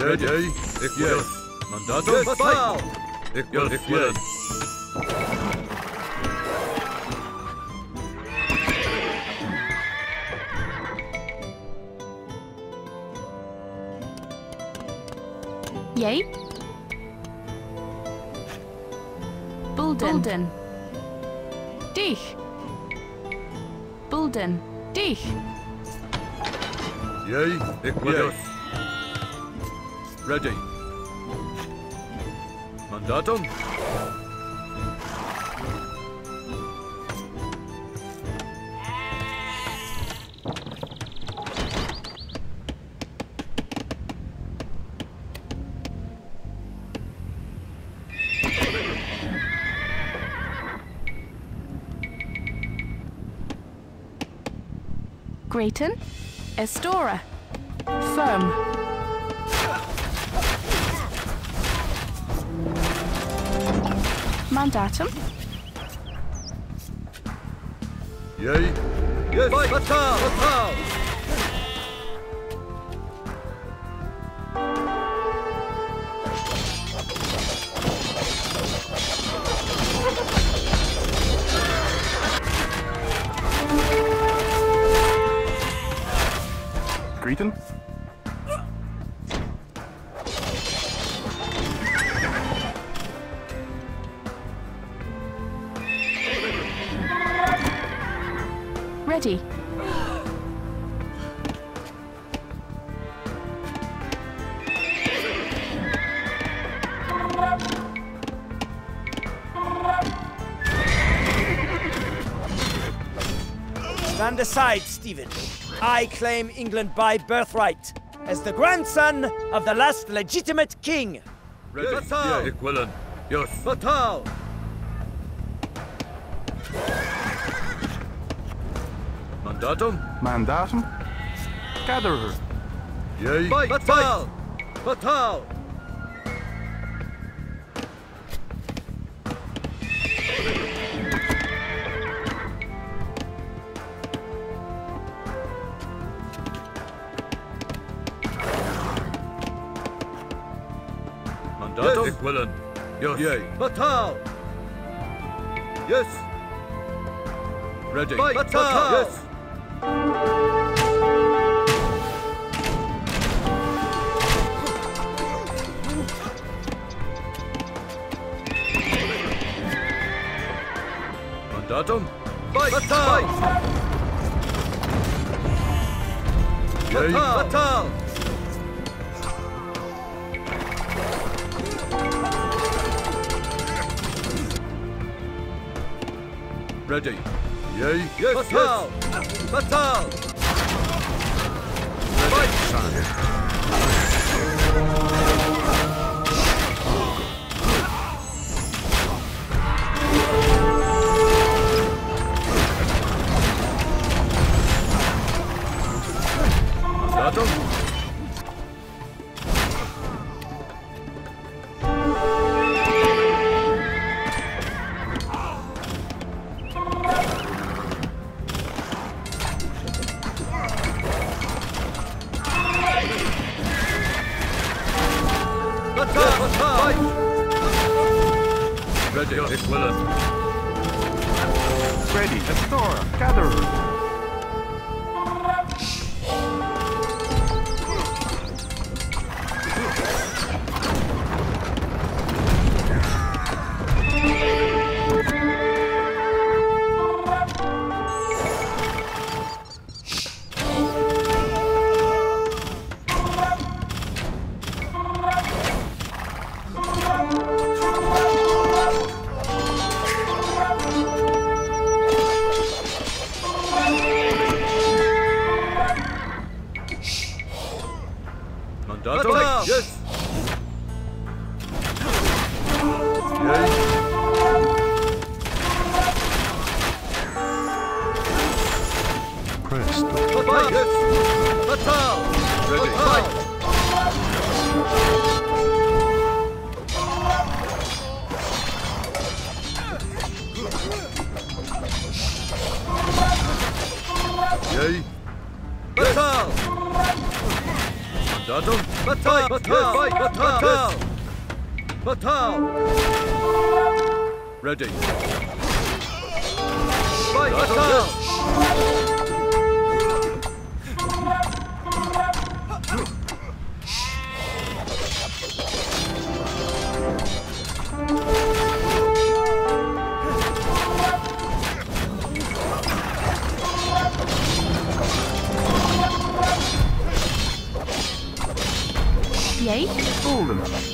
Yay, yay, ik wil. Mandatum. Yes, Batal! Ik wil, ik wil. Yay. Bulden. Bulden. Dich. Bulden. Dich. Yay, ik wil. Ready. Mandatum. Grayton. Estora. Firm. Mandatum. Yay, Yes, Batal! Batal! Greeting. Stand aside, Stephen. I claim England by birthright as the grandson of the last legitimate king. ready. Batal! Yeah, ik. Yes. Batal! Mandatum. Mandatum. Gatherer. Yay, Batal! Batal! Yes. Ik wil. Yes. Yay, Batal! Yes! ready. Batal! Yes! Mandatum. Batal! Yay, Batal! Ready. Yay, Yes, Batal! Batal! Mandatum. Yay. Golden.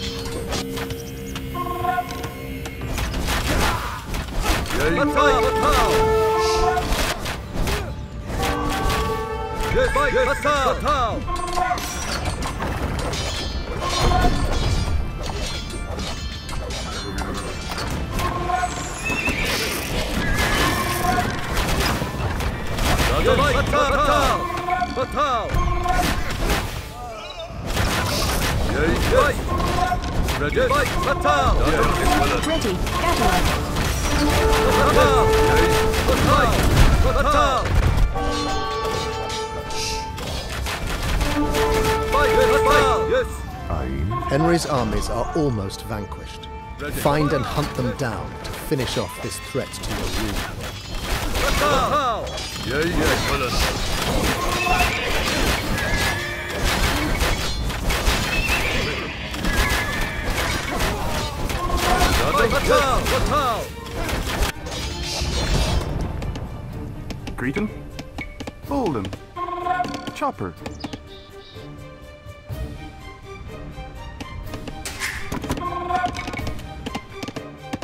Ready. Yes! Henry's armies are almost vanquished. Find and hunt them down to finish off this threat to your rule. Batal! Batal! Cretan. Golden. Chopper.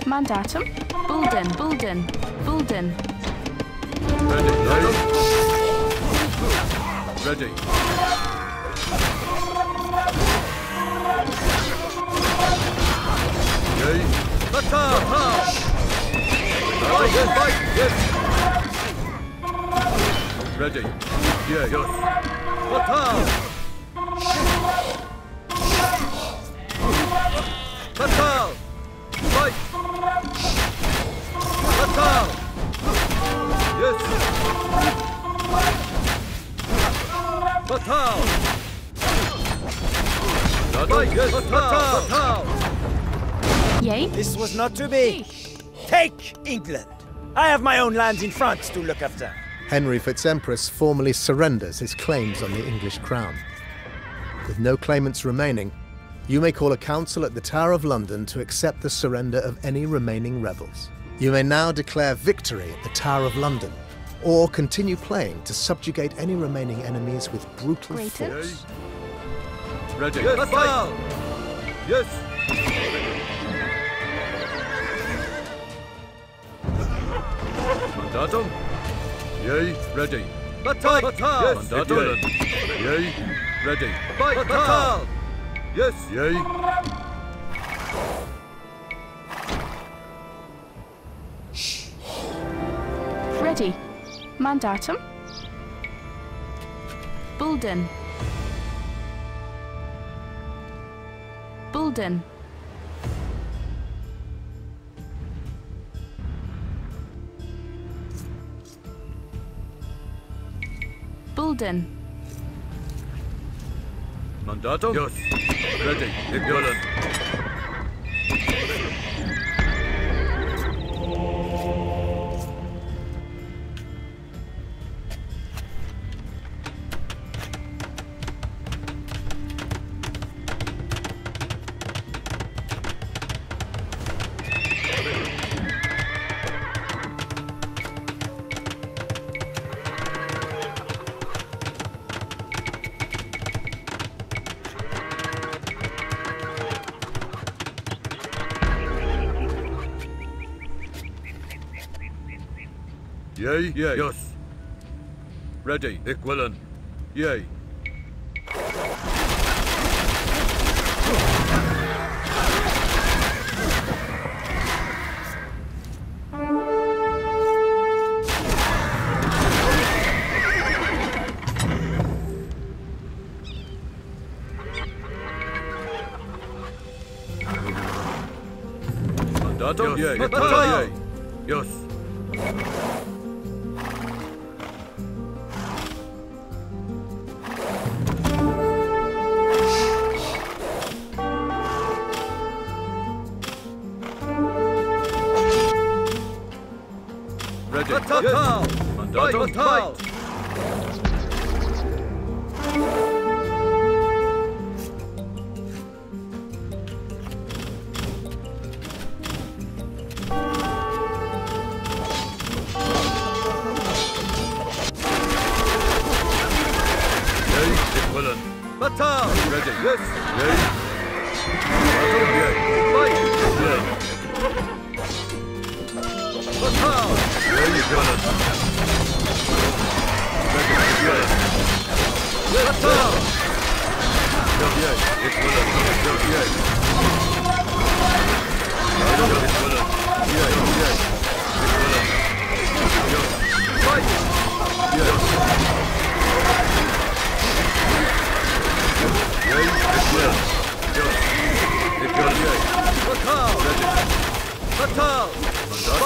Mandatum. Bulden. Bulden. Bulden. Ready. Yay. Ready. Yay. Yes! Ready. Yes. Batal! Batal! This was not to be. Take England. I have my own lands in France to look after. Henry Fitzempress formally surrenders his claims on the English crown. With no claimants remaining, you may call a council at the Tower of London to accept the surrender of any remaining rebels. You may now declare victory at the Tower of London, or continue playing to subjugate any remaining enemies with brutal Greater. force. Ready. Yes! Batal! Yes! Mandatum. Yay. Ready. Batal! Batal! Yes. Mandatum. Yay. Ready. Fight! Batal! Yes! Yay. Ready. Mandatum. Bulden. Bulden. Bulden. Mandatum. Yes. Ready. Equivalent. Yay. Yay. Yes. Ready. Equivalent. Yay. Yes. Yay. Yes.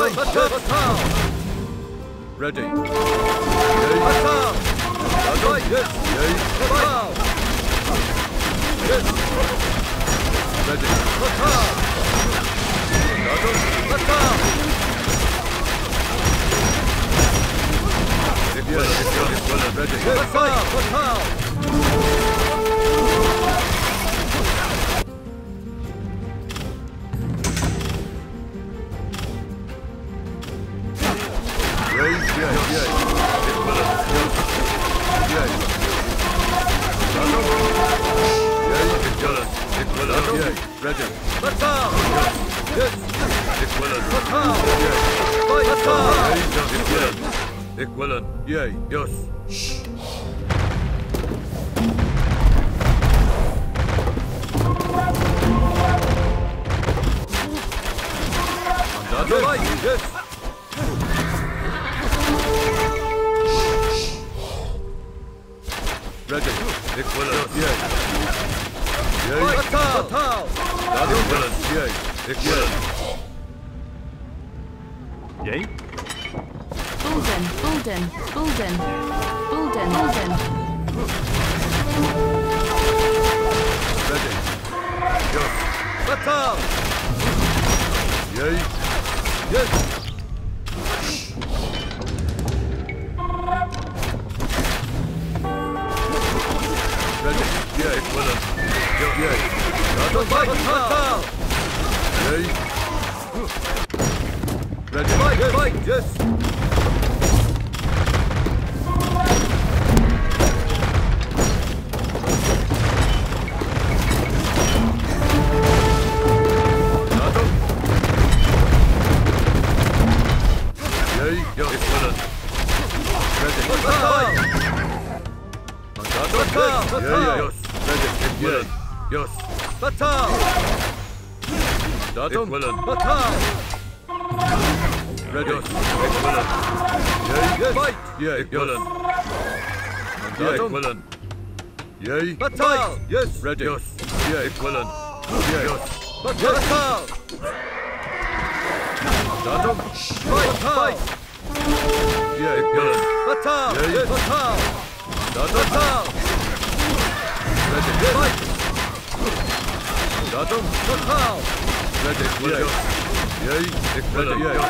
Going. Attack. Attack. Ready. Yay. Attack. Attack. Yes. Yay. Attack. Yes. Ready. Attack. Attack. Yes. Ready. Attack. Attack. E aí? Deus. Shhh. Bulden, Bulden, Bulden, Bulden, Bulden. Ready. Yes. Fatal! Yay. Yes! Ready. Yay. Equivalent. Yay. Mandatum. Fight! Fatal! Yay. Ready. Fight! Fight! Yes! Atom. Equivalent. Batal. Ready. Yes. Equivalent. Yay. Yes. Fight. Yeah. Equivalent. Yes. Yeah. Equivalent. Yay. Batal. Yes. Ready. Yes. Yeah. Equivalent. Yeah. Yes. Batal. Atom. Fight. Fight. Yeah. Equivalent. Batal. Yes. Batal. Batal. Ready. Fight. Datum. Total. Ready, ready. Ready, ready.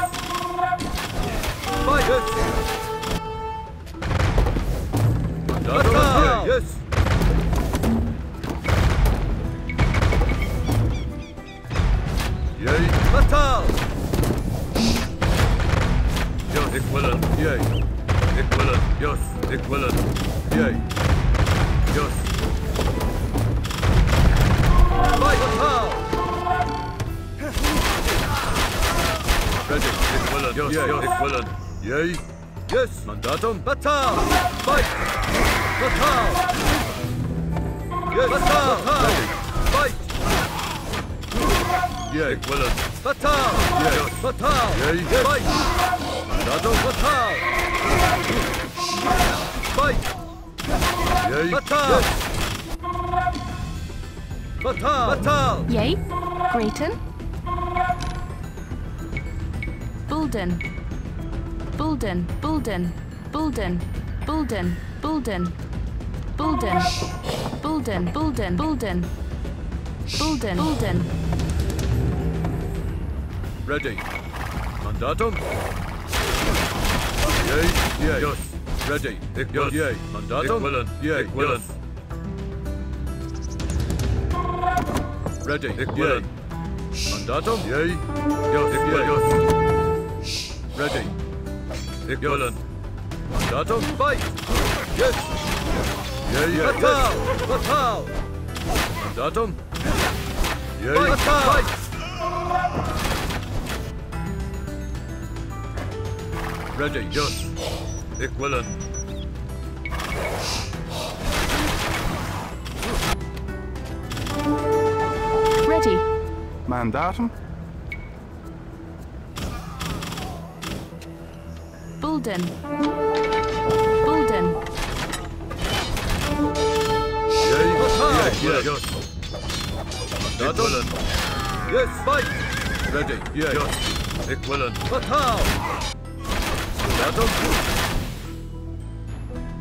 Fire! Let's go! Yes! Yay! Fatal! Yes, equivalent. Yay! Equivalent. Yes, equivalent. Yay! Yes. Ready. Hit Willen. Yeah. yes. Yay. Yes. Mandatum. Batal. Fight. Batal. Yes. Batal. Fight. Yay. Hit Willen. Batal. Yes. Batal. Yay. Yes. Fight. Mandatum. Batal. Fight. Yay. Batal. Yes. Batal. Batal. Yay. Grayton. Bulden, Bulden, Bulden, Bulden, Bulden, Bulden, Bulden, Bulden, Bulden, Bulden, Bulden, Bulden. Ready. Mandatum. Yay, yay. Yes. Ready. Ik Yes. wil. Yay. Mandatum. Ik willen. Yay. Ik willen. Yes. Ready. Ik Yay. willen. Mandatum. Yay. Yes. Ik wil. Yes. Ready. Ik willen. Mandatum. Fight. Yes. Yay, yay. Fatal. Fatal. Mandatum. Yay. Fight. Fight. Ready. Yes. Ik willen. Ready. Mandatum. Bulden. Bulden. Yes. Yes. Fight. Ready. Yes. Ik willen. Fatal. Mandatum.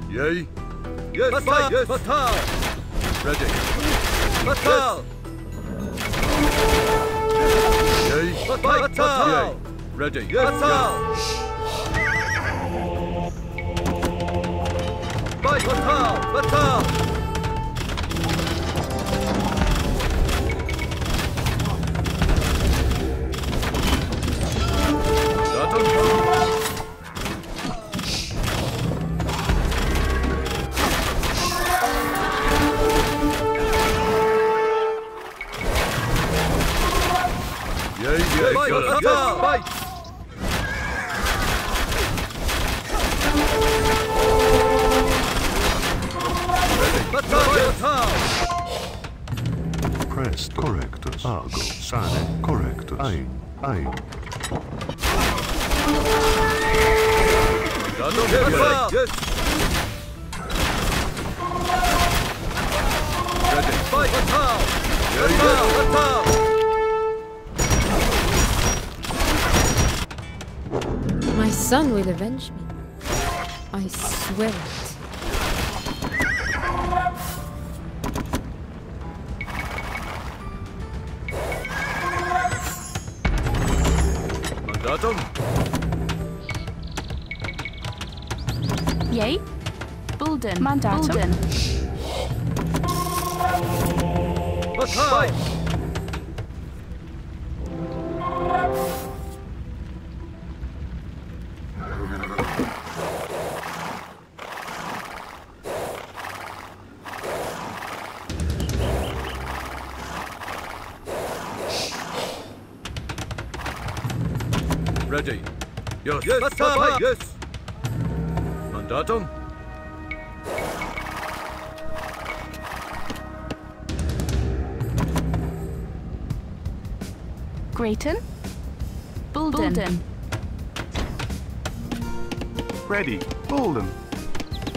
Yay. Yes. Fatal. Yes. Fatal. Ready. Fatal. Yay. Fatal. Ready. Yes. Fatal. Fight. Fatal. Fatal. Mandatum. Bulden. Mandatum. Bulden. Fatal. Ready. Yes. Yes. Fatal. Yes. Mandatum. Grayton. Bulden. Bulden. Ready. Bolden.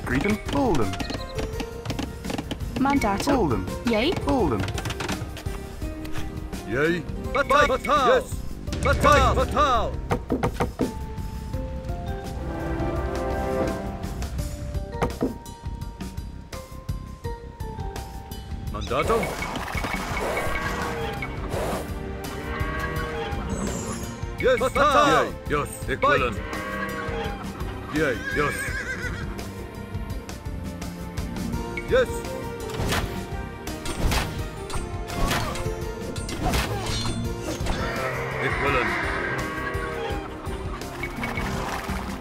Greeton. Bolden. Mandato. Bolden. Yay. Bolden. Yay. Fatal. Fatal. Yes. Fatal. Fatal. Mandatum. Fight. willen. Yay. Yes. Yes. Willen.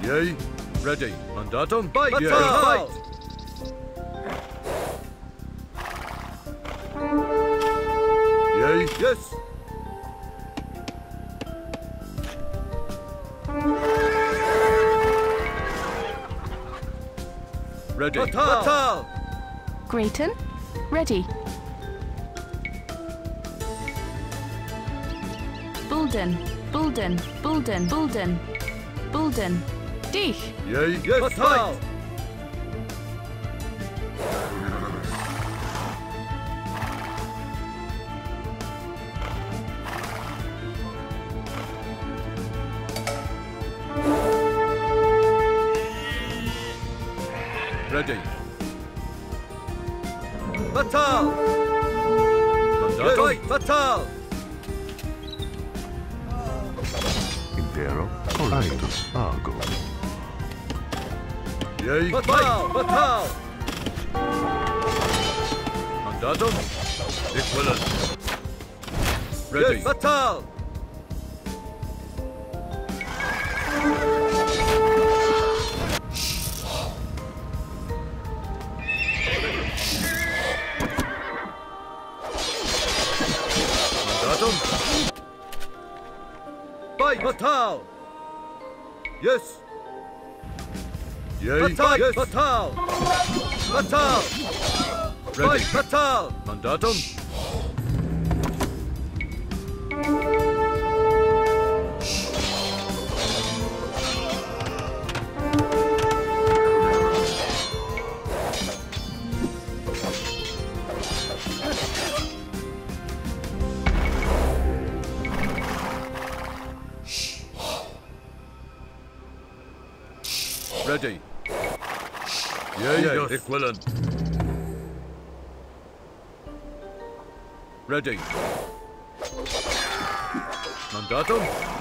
Yay. Ready. Mandatum. Fight. Yay. Fatal. Ready. Fatal. Grayton. Ready. Bulden. Bulden. Bulden. Bulden. Bulden. Dich. Yay. Yes. Fatal. Ready. Batal! Mandatum. Ik. Ready. Yes, Batal! Mandatum. Ready. Yay. Yes. Ik Ready. Mandatum.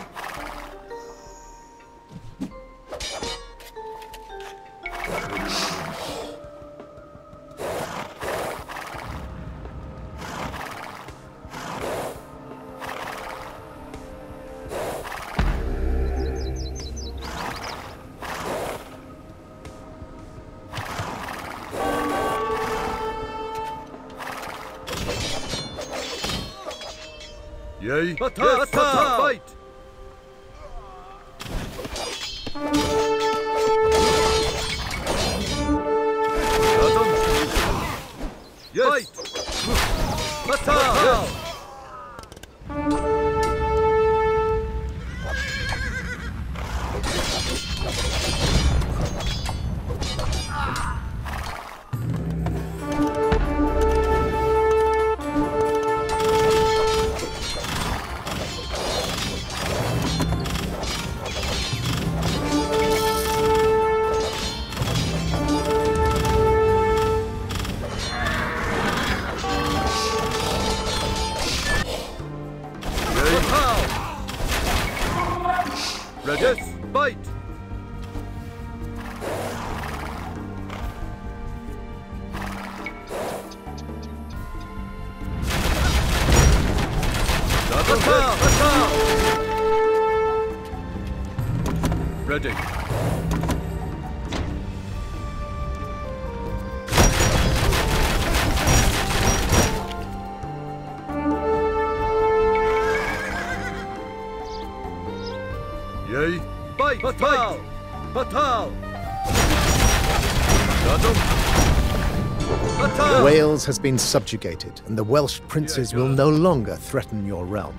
Has been subjugated, and the Welsh princes will no longer threaten your realm.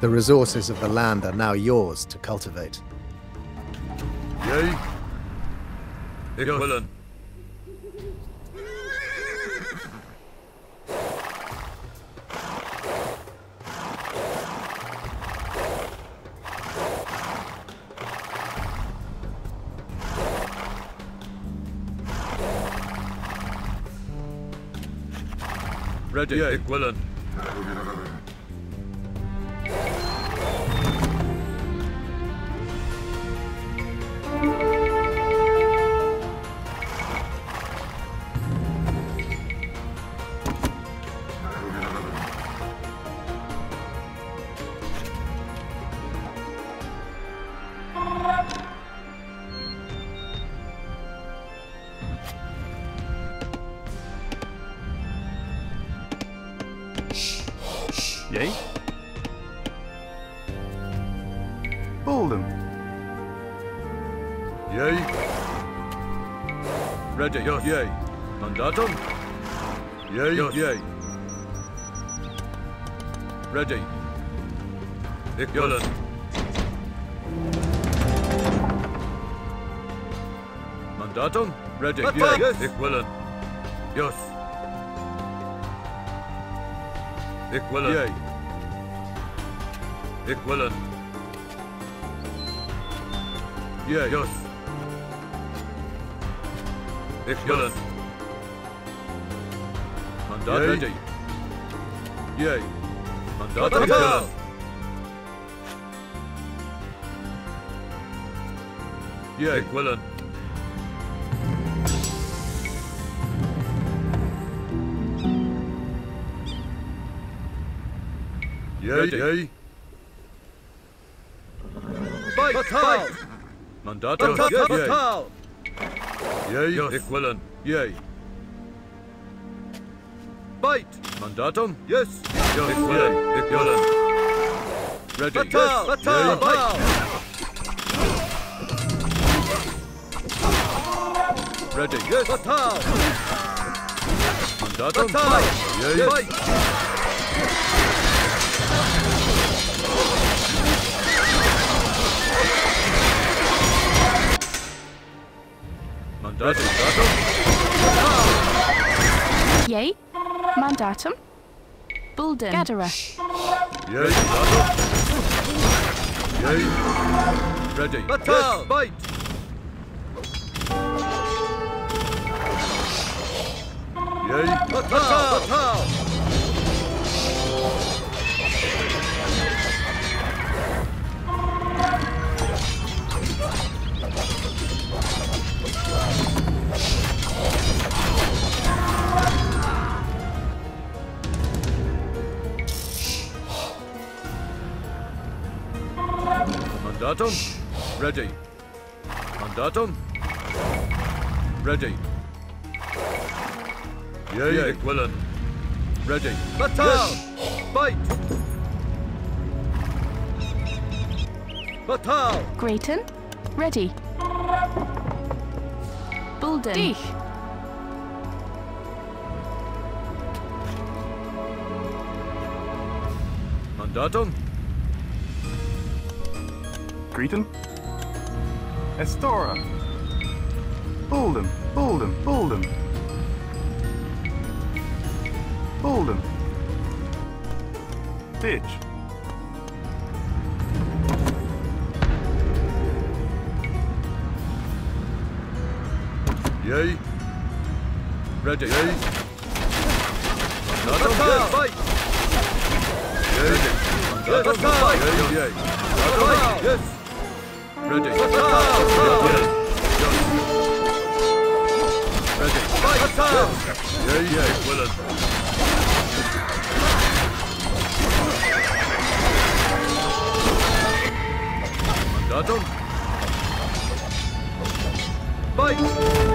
The resources of the land are now yours to cultivate. Yay. Ik Ready. Ik willen. Yes. Yay. Mandatum. Yay. Yes. Yay. Ready. Willen. Mandatum. Ready. Yay. Ik willen. Yes. Ik. Yay. Ik. Yay. Yes. Excellent. Mandat ready. Yay. Mandat ready. Yay. Excellent. Yay, yay. Fight, fight! Mandato, fight, fight! Yay! yes. hic willen. Fight! Mandatum? Yes. Yes, hic willen. Ready. Fatal! Yes. Fatal! Ready. Yes. Fatal! Mandatum? Fatal! Yea. Fight! Yay! Mandatum. Bulden. Gadara. Yay! Yea. Ready. Let's go. Bite. Yea. Let's go. Mandatum, ready. Mandatum, ready. Yay, ik willen. Ready. Batal! Fight! Batal! Grayton. Ready. Bulden. Dich. Mandatum, Cretan. Estora. Bolden, Bolden, Bolden. Bolden. Ditch. yay. Ready. Yay. Batal! Mandatum, Fight! yay. Yes! Mandatum, Batal! yay, yay. Batal! Yes! Ready. Ready. Yay, yay, willen. Mandatum, Fight!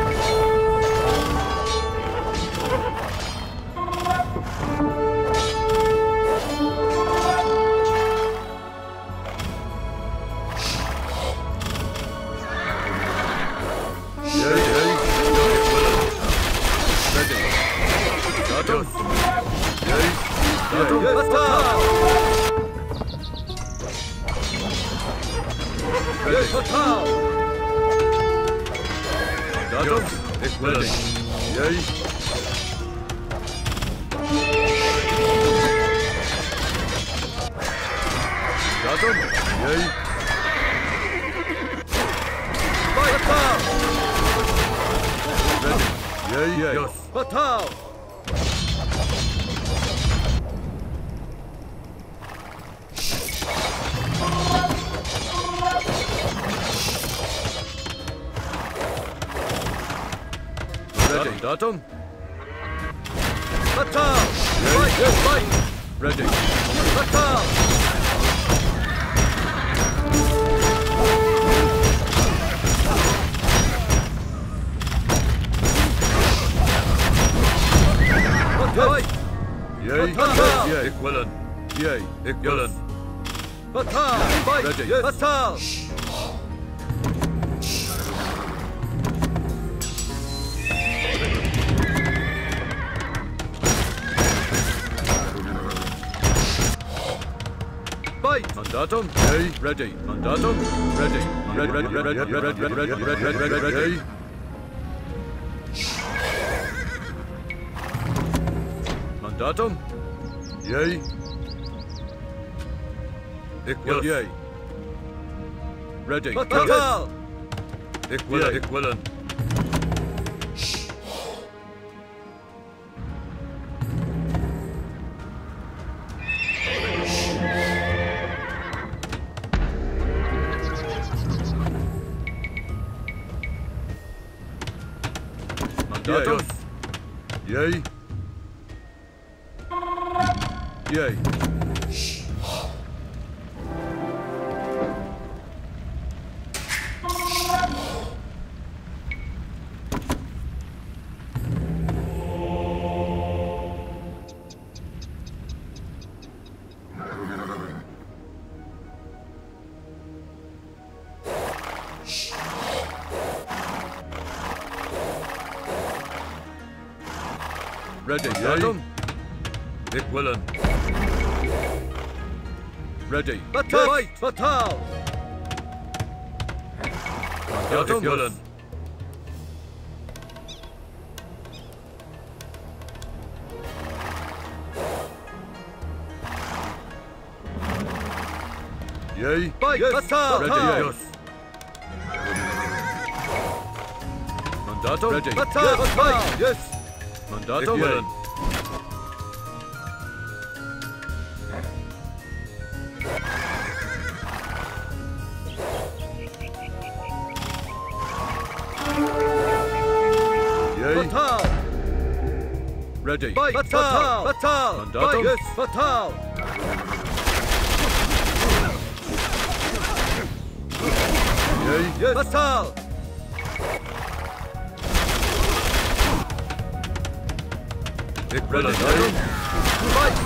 Atom. Fatal! Fight, good fight! Ready. Fatal! Yay! Yay! Yay! Equilin! Yay! Equilin! Fatal! Fight! Ready! Fatal! Shh. Fight! Mandatum, yay, ready. Mandatum, ready. Ready, ready, ready, ready, ready, ready, ready, ready, ready, ready, ready. Mandatum, yay. Wil, yay. Ready. Batal! Ik Ready. Mandatum. Ik willen. Ready. Batal! Fight! Batal! Mandatum. Ik willen. Yay. Fight! Yes. Batal! Ready. Yes. Mandatum. Ready. Yes. Yes. Willen. Yay. Batal! Ready. Fight! Batal! Mandatum. Fight! Yes! Batal! Yay. Yes! Batal! Ik willen. Mandatum. Fight!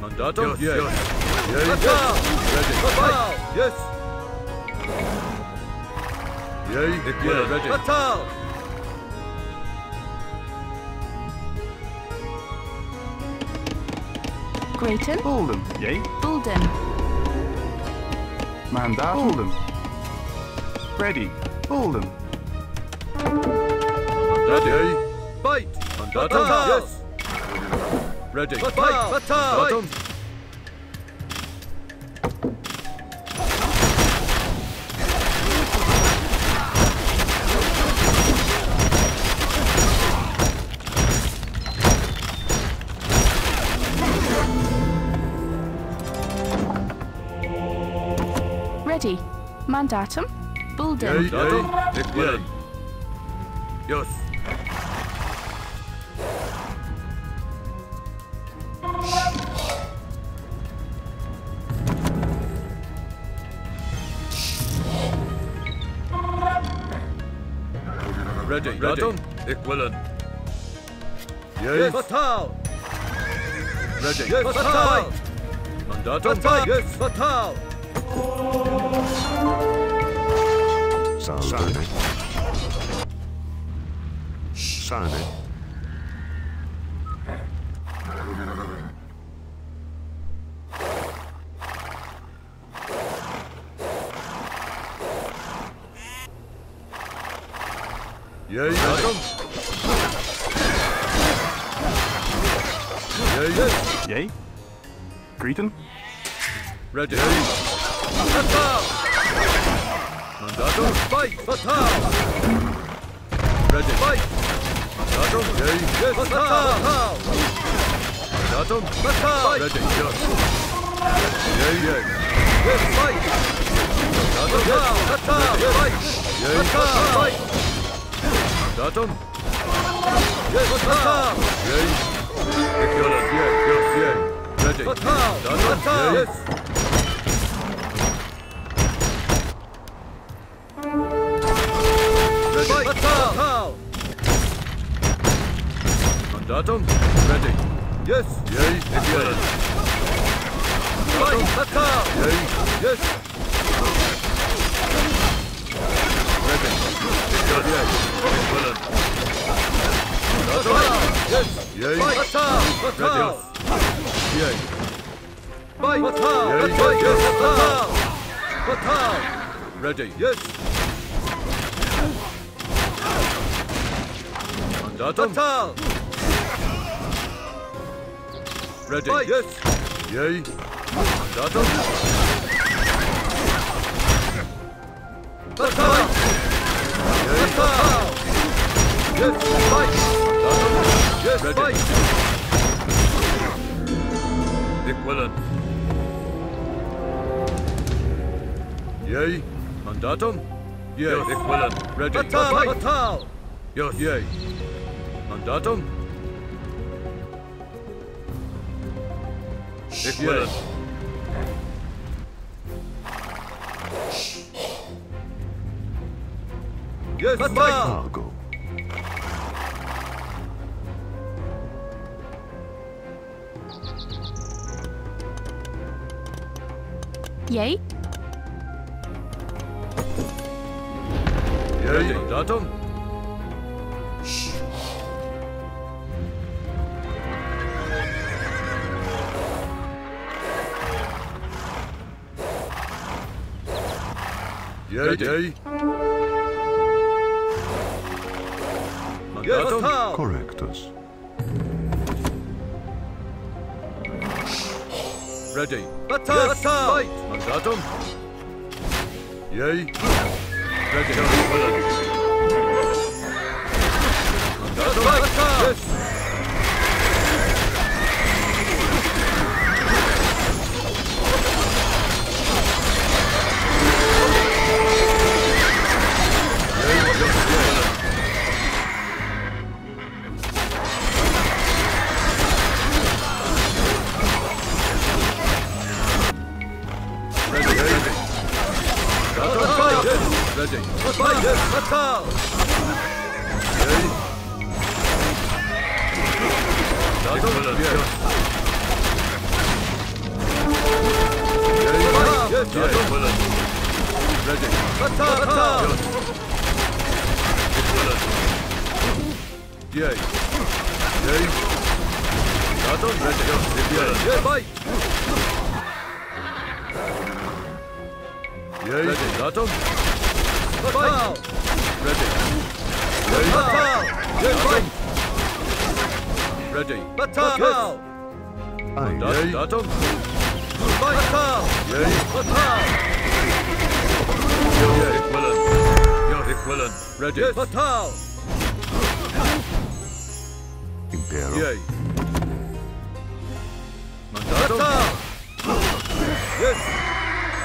Mandatum. Yes, Yay. Yay. Batal! Ready. Batal! Yes! Yay. Ik willen. Ready. Batal! Grayton, Bolden. Yay. Bulden, Mandatum. Bolden. Ready. Bolden. them. Yay. Fight! Mandatum. Batal! Yes. Ready. Batal! Fight. Batal! Mandatum. ready. Mandatum, Yay. Bulden, Yay. Ik. Yes. Ready. Mandatum. Ik willen. Yes! Batal! Ready. Yes! Batal! Mandatum. Batal! Yes! Batal! Sane. Sane. Yay. Mandatum. Yay. Yes. Yay. Greeting. Ready. Batal! Mandatum. Fight! Batal! Ready. Fight! Mandatum. Yay. Yes! Batal! Mandatum. Batal! Ready. Yes. Yay. Yay. Yes! Fight! Batal! Batal! Fight! Yay. Batal! Fight! Mandatum. Yes! Batal! Yay. Ik willen. Yay. Yes. Yay. Ready. Batal! Mandatum. Batal! Yay. Yes! Mandatum. Ready. Yes! Yay. Ik willen. Fight! Batal! Yay. Yes! Ready. Ik willen. Yay. Ik willen. Batal! Yes! Yay. Fight! Batal! Batal! Yay. Fight! Batal! Yay. Batal! Yes! Batal! Batal! Ready. Yes! Mandatum. Batal! Ready. Fight! Yes! Yay. Mandatum. Batal! Batal! Yes! Fight! Yes! Ready. Fight! Willen. Yay. Mandatum. Yay. Yes. Willen. Ready. Batal! Batal! Yes. Yay. Mandatum. Ik willen. Yes! Batal! Fight! Argo. Yay, Ready. Mandatum. Yay, yay. Yes, Mandatum. Batal. Correctus. Ready. Batal. Batal. Fight. Mandatum. Yay. Ready.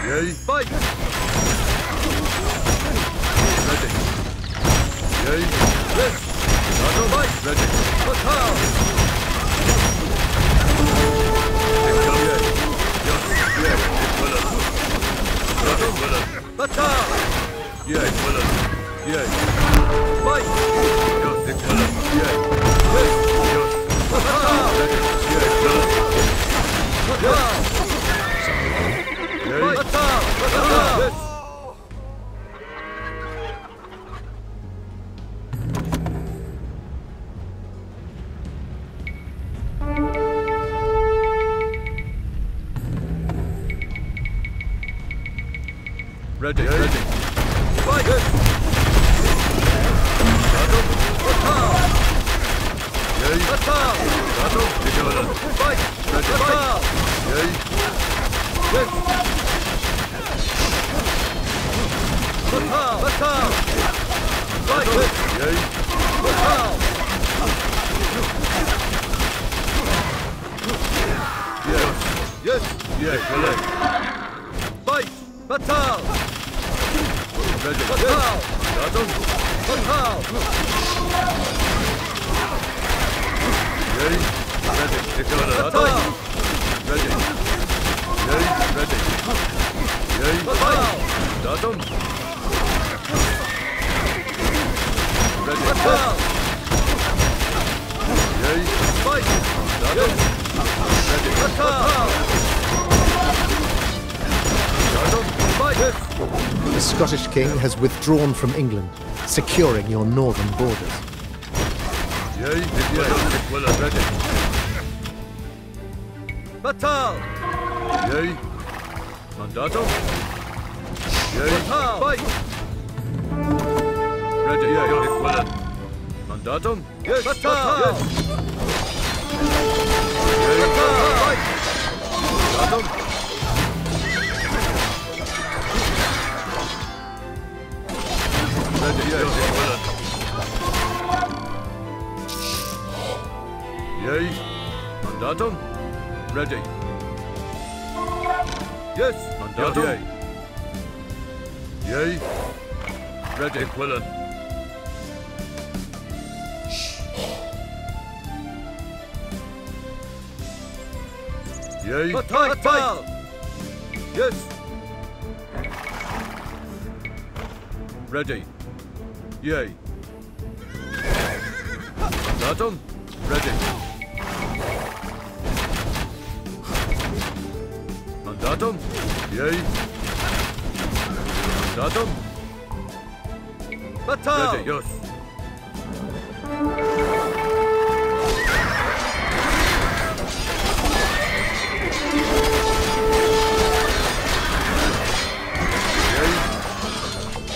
Yay. fight. Ready. Yay. Yes, Mandatum. Fight. Ready. Batal. Yay. Yay. Equivalent. Mandatum. Equivalent. Batal. Yay. Fight. Yes. Equivalent. Yay. Yes, Yes. Batal. Ready. Yay. Equivalent. Batal. Batal. The Scottish king has withdrawn from England, securing your northern borders. Batal. Yay. Mandatum. Yay. Batal. Fight. Ready. Yay. Equivalent. Mandatum. Yes. Batal. Yes. Yay. Batal. Fight. Mandatum. Ready. Yay. Equivalent. Yay. Mandatum. Ready. Yes. Mandatum. Yay. Yay. Ready. Equivalent. Yay. Batal. Batal. Yes. Ready. Yay. Mandatum. Ready. Mandatum. Yay. Mandatum. Batal! Ready, yes.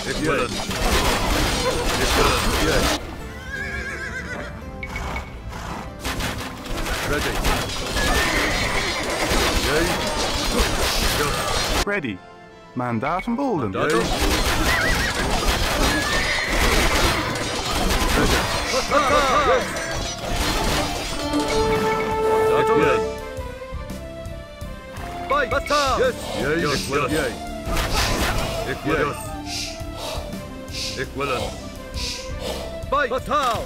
Ich will. Ich will. Yes. Yes. Ready. Mandatum Bolden. Yay. Ich will. By Batal! Yes. Yay. Ich will. Yay. Ich will. Ich will. By Batal!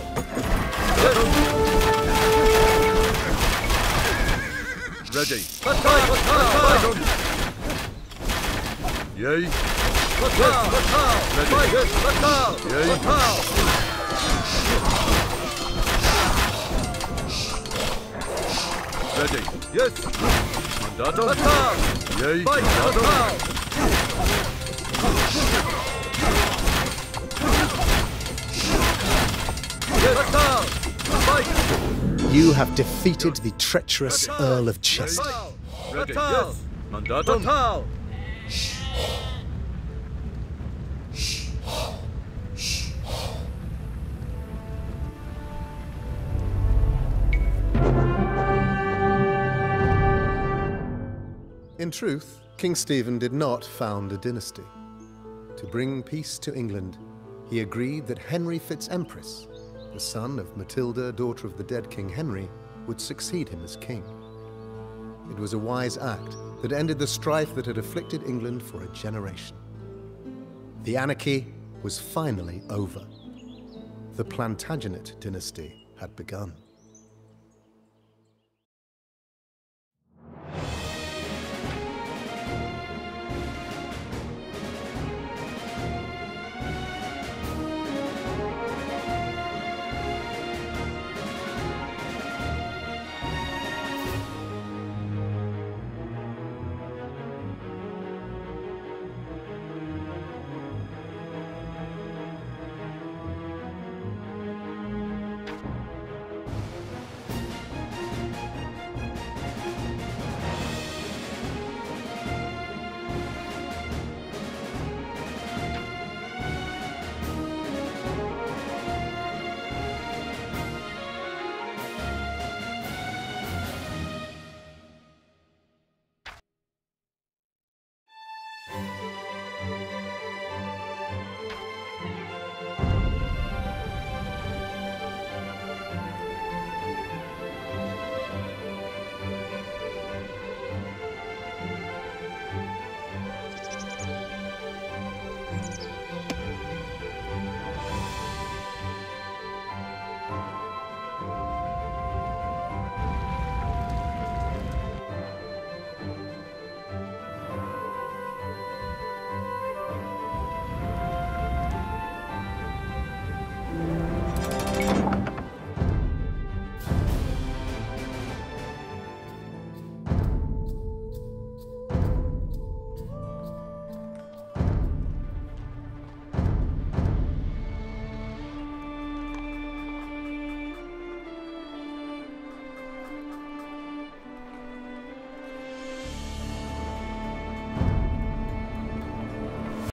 Ready. Batal! Batal! Yay. Batal! Batal! By yes, Batal! Yay. Batal! Ready. Yes! Mandatum. Batal! Yay. By Mandatum. Batal! Yes! Batal! By You have defeated the treacherous Earl of Chester. Ready. Yes. Mandatum. Batal! In truth, King Stephen did not found a dynasty. To bring peace to England, he agreed that Henry Fitz-Empress, the son of Matilda, daughter of the dead King Henry, would succeed him as king. It was a wise act that ended the strife that had afflicted England for a generation. The anarchy was finally over. The Plantagenet dynasty had begun.